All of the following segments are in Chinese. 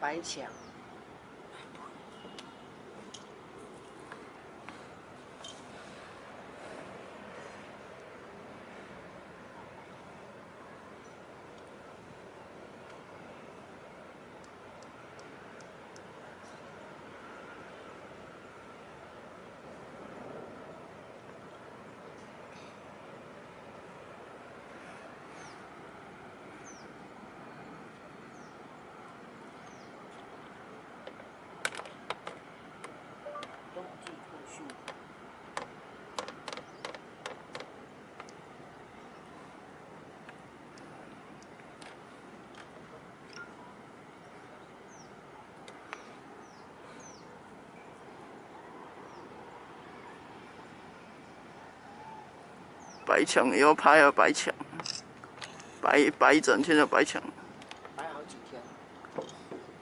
白墙。白墙也要拍啊，白墙，白白一整天的白墙。拍好几天。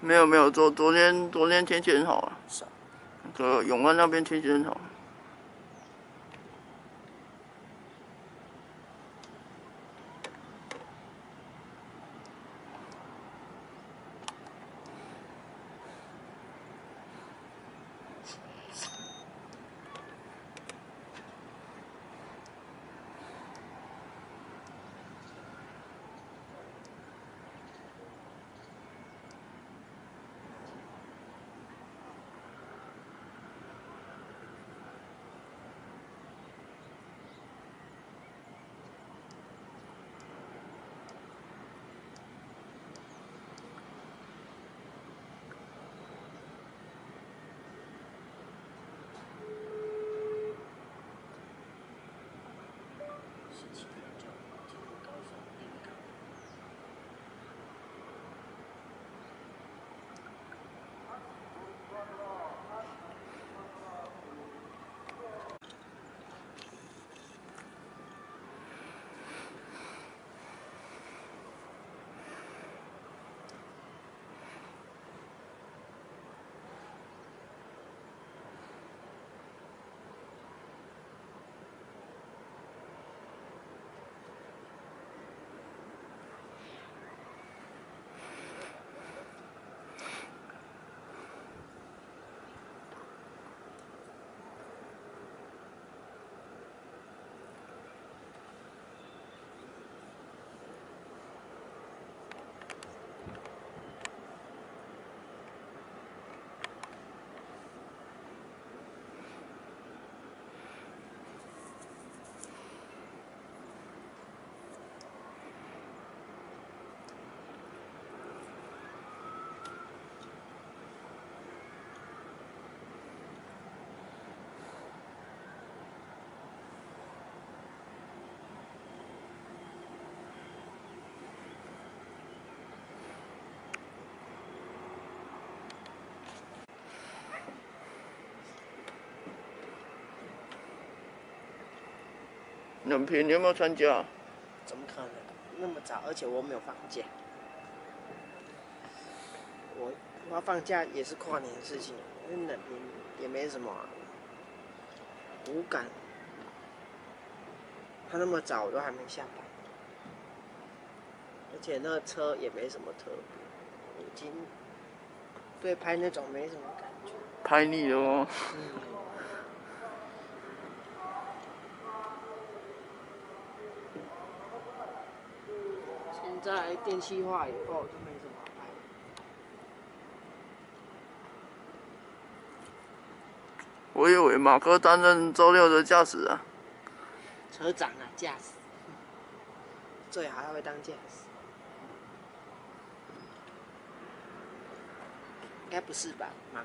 没有没有，昨昨天昨天天气很好啊，是啊。那个永安那边天气很好。冷平，你有没有参加？怎么可能？那么早，而且我没有放假。我我要放假也是跨年的事情，因为冷平也没什么、啊、无感。他那么早我都还没下班，而且那个车也没什么特别，已经对拍那种没什么感觉。拍腻了哦。现在电气化以后就没什么拍。我以为马哥担任周六的驾驶啊。车长啊，驾驶，最好还会当驾驶，应该不是吧，马